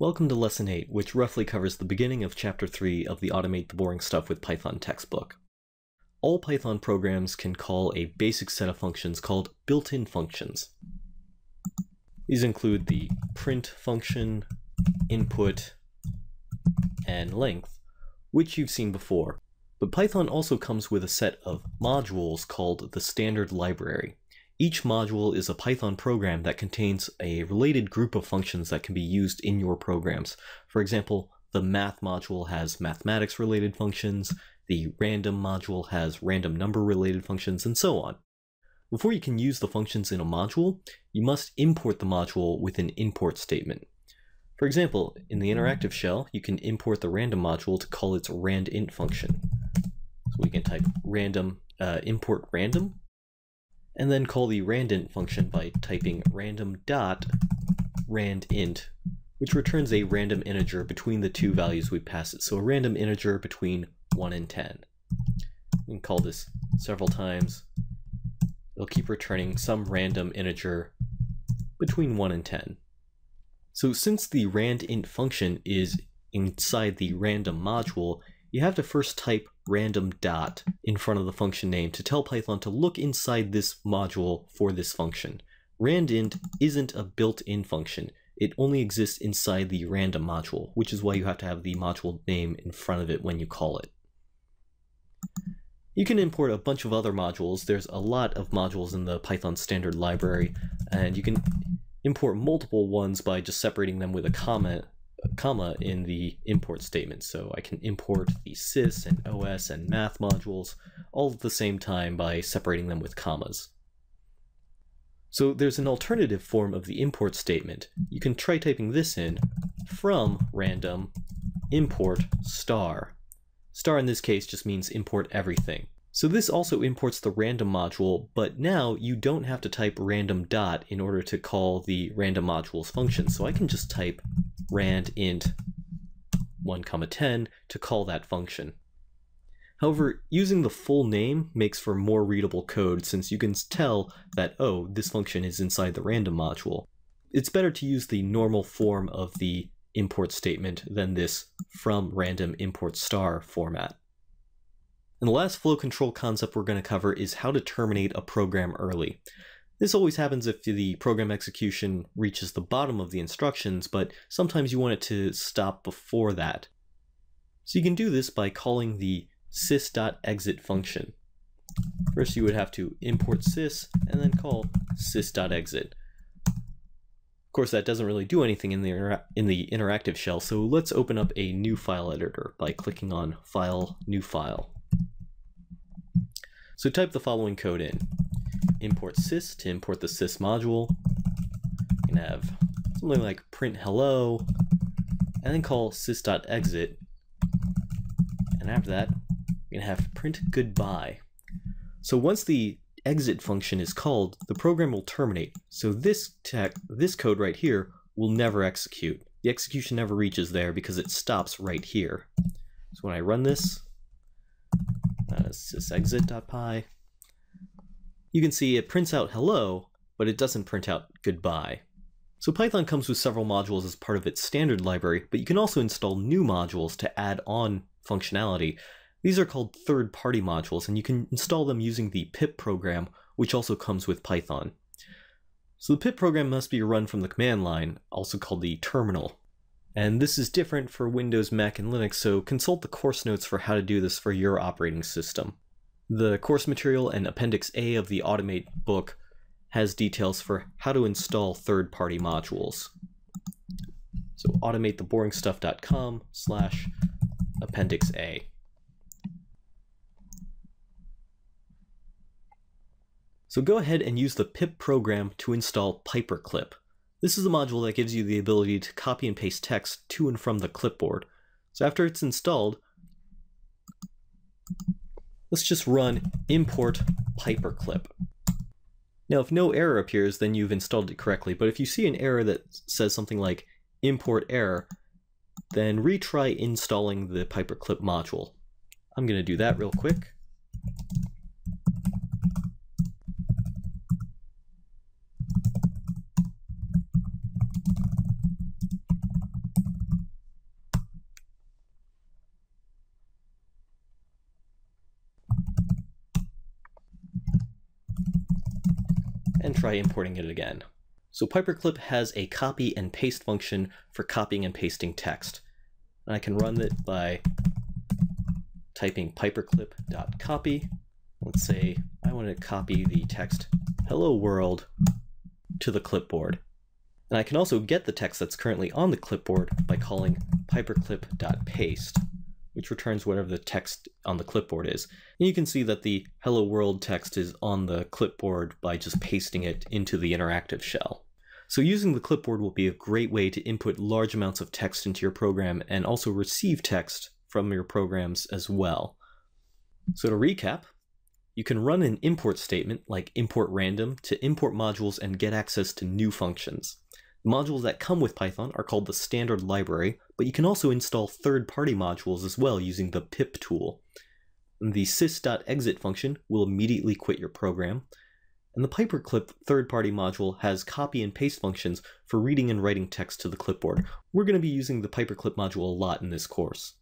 Welcome to Lesson 8, which roughly covers the beginning of Chapter 3 of the Automate the Boring Stuff with Python textbook. All Python programs can call a basic set of functions called built-in functions. These include the print function, input, and length, which you've seen before. But Python also comes with a set of modules called the standard library. Each module is a Python program that contains a related group of functions that can be used in your programs. For example, the math module has mathematics related functions, the random module has random number related functions, and so on. Before you can use the functions in a module, you must import the module with an import statement. For example, in the interactive shell, you can import the random module to call its randint function. So we can type random uh, import random and then call the randint function by typing random dot randint, which returns a random integer between the two values we pass it. So a random integer between 1 and 10. We can call this several times. It'll keep returning some random integer between 1 and 10. So since the randint function is inside the random module, you have to first type random dot in front of the function name to tell Python to look inside this module for this function. Randint isn't a built-in function. It only exists inside the random module, which is why you have to have the module name in front of it when you call it. You can import a bunch of other modules. There's a lot of modules in the Python standard library, and you can import multiple ones by just separating them with a comment comma in the import statement. So I can import the sys and os and math modules all at the same time by separating them with commas. So there's an alternative form of the import statement. You can try typing this in from random import star. Star in this case just means import everything. So this also imports the random module, but now you don't have to type random dot in order to call the random module's function. So I can just type rand int 1 comma 10 to call that function. However, using the full name makes for more readable code since you can tell that, oh, this function is inside the random module. It's better to use the normal form of the import statement than this from random import star format. And the last flow control concept we're going to cover is how to terminate a program early. This always happens if the program execution reaches the bottom of the instructions, but sometimes you want it to stop before that. So you can do this by calling the sys.exit function. First you would have to import sys and then call sys.exit. Of course that doesn't really do anything in the, in the interactive shell, so let's open up a new file editor by clicking on File, New File. So type the following code in import sys to import the sys module. You can have something like print hello, and then call sys.exit. And after that, you can have print goodbye. So once the exit function is called, the program will terminate. So this tech, this code right here will never execute. The execution never reaches there because it stops right here. So when I run this, uh, sysexit.py, you can see it prints out hello, but it doesn't print out goodbye. So Python comes with several modules as part of its standard library, but you can also install new modules to add on functionality. These are called third-party modules, and you can install them using the pip program, which also comes with Python. So the pip program must be run from the command line, also called the terminal. And this is different for Windows, Mac, and Linux, so consult the course notes for how to do this for your operating system. The course material and Appendix A of the Automate book has details for how to install third-party modules. So automatetheboringstuff.com slash Appendix A. So go ahead and use the pip program to install Pyperclip. This is a module that gives you the ability to copy and paste text to and from the clipboard. So after it's installed, let's just run import Pyperclip. Now, if no error appears, then you've installed it correctly, but if you see an error that says something like import error, then retry installing the Pyperclip module. I'm going to do that real quick. Try importing it again. So Pyperclip has a copy and paste function for copying and pasting text. And I can run it by typing pyperclip.copy. Let's say I want to copy the text hello world to the clipboard. And I can also get the text that's currently on the clipboard by calling pyperclip.paste, which returns whatever the text on the clipboard is. And you can see that the hello world text is on the clipboard by just pasting it into the interactive shell. So using the clipboard will be a great way to input large amounts of text into your program and also receive text from your programs as well. So to recap, you can run an import statement like import random to import modules and get access to new functions. Modules that come with Python are called the standard library, but you can also install third-party modules as well using the pip tool. The sys.exit function will immediately quit your program, and the Pyperclip third-party module has copy and paste functions for reading and writing text to the clipboard. We're going to be using the Pyperclip module a lot in this course.